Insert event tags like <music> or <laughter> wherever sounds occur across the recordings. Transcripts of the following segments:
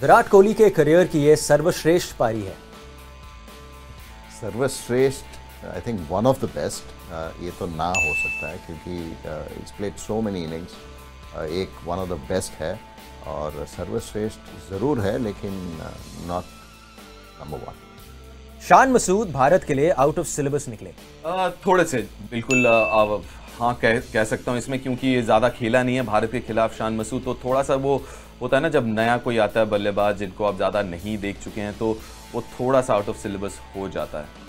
विराट कोहली के करियर की यह सर्वश्रेष्ठ पारी है। सर्वश्रेष्ठ I think one of the best ये तो ना हो सकता है क्योंकि it's played so many innings एक वन ऑफ़ द बेस्ट है और सर्वश्रेष्ठ ज़रूर है लेकिन not number one Shan Masood Bharat के लिए आउट ऑफ़ सिलेबस निकले। आ, थोड़े से बिल्कुल आ, हाँ कह कह सकता हूँ इसमें क्योंकि ये ज़्यादा खेला नहीं है भारत के खिलाफ शान मसूद तो थोड़ा सा वो होता है ना जब नया कोई आता है बल्लेबाज जिनको आप ज़्यादा नहीं देख चुके हैं तो वो थोड़ा सा आउट ऑफ़ सिलेबस हो जाता है।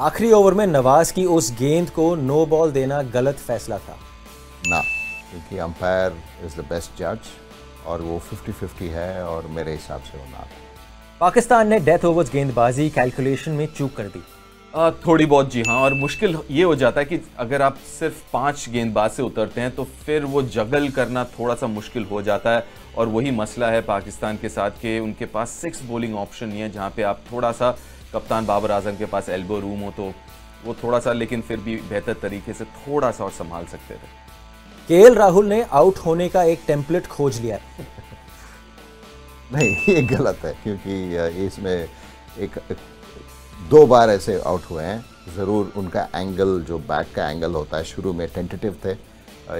आखिरी ओवर में नवाज़ की उस गेंद को नो बॉल देना गलत फैसला था। ना क्योंकि अंपायर इज़ द बेस्ट जज और वो 50-50 है और मेरे हिसाब से वो ना। पाकिस्तान ने डेथ ओवर्स गेंदबाजी कैलकुलेशन में चूक कर दी। थोड़ी बहुत जी हाँ और मुश्किल ये हो जाता है कि अगर आप सिर्फ़ पाँच गेंदबाज से उतरते हैं तो फिर वो जगल करना थोड़ा सा मुश्किल हो जाता है। और वही मसला है पाकिस्तान के साथ कि उनके पास सिक्स बॉलिंग ऑप्शन नहीं है जहाँ पे आप थोड़ा सा कप्तान बाबर आज़म के पास एल्बो रूम हो तो वो थोड़ा सा लेकिन फिर भी बेहतर तरीके से थोड़ा सा और संभाल सकते थे। के राहुल ने आउट होने का एक टेम्पलेट खोज लिया है। <laughs> नहीं ये गलत है क्योंकि इसमें एक दो बार ऐसे आउट हुए हैं। ज़रूर उनका एंगल जो बैक का एंगल होता है, शुरू में टेंटेटिव थे।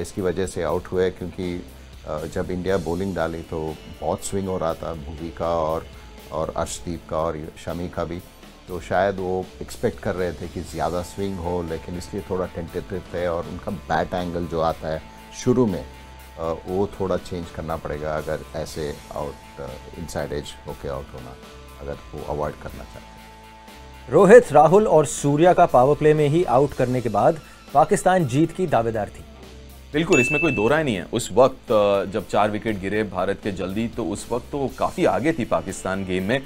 इसकी वजह से आउट हुए क्योंकि जब इंडिया बॉलिंग डाली तो बहुत स्विंग हो रहा था, भूवी का और और अर्शदीप का और शमी का भी। तो शायद वो एक्सपेक्ट कर रहे थे कि ज़्यादा स्विंग हो, लेकिन इसलिए थोड़ा टेंटेटिव थे और उनका बैट एंगल जो आता है शुरू में वो थोड़ा चेंज करना पड़ेगा अगर ऐसे आउट इनसाइड एज होके आउट होना, अगर वो अवॉइड करना चाहते हैं। रोहित राहुल और सूर्या का पावर प्ले में ही आउट करने के बाद पाकिस्तान जीत की दावेदार थी। बिल्कुल इसमें कोई दो राय नहीं है। उस वक्त जब चार विकेट गिरे भारत के जल्दी तो उस वक्त तो काफ़ी आगे थी पाकिस्तान गेम में।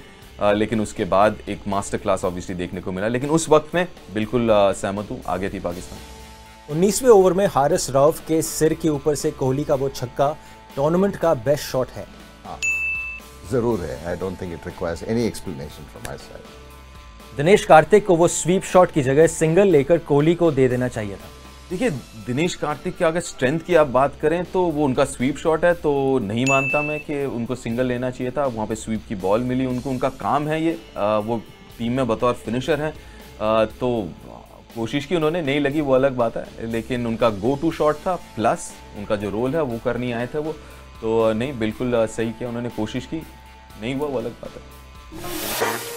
लेकिन उसके बाद एक मास्टर क्लास ऑब्वियसली देखने को मिला। लेकिन उस वक्त में बिल्कुल सहमत हूँ आगे थी पाकिस्तान। उन्नीसवें ओवर में हारिस राव के सिर के ऊपर से कोहली का वो छक्का टूर्नामेंट का बेस्ट शॉट है। हाँ ज़रूर है। I don't think it requires any explanation from my side Dinesh Karthik को वो स्वीप शॉट की जगह सिंगल लेकर कोहली को दे देना चाहिए था। देखिए दिनेश कार्तिक की अगर स्ट्रेंथ की आप बात करें तो वो उनका स्वीप शॉट है तो नहीं मानता मैं कि उनको सिंगल लेना चाहिए था। वहाँ पे स्वीप की बॉल मिली उनको उनका काम है ये। आ, वो टीम में बतौर फिनिशर हैं। तो कोशिश की उन्होंने नहीं लगी वो अलग बात है। लेकिन उनका गो टू शॉट था प्लस उनका जो रोल है वो करनी आए थे वो। तो नहीं बिल्कुल सही किया उन्होंने कोशिश की। नहीं हुआ वो अलग बात है।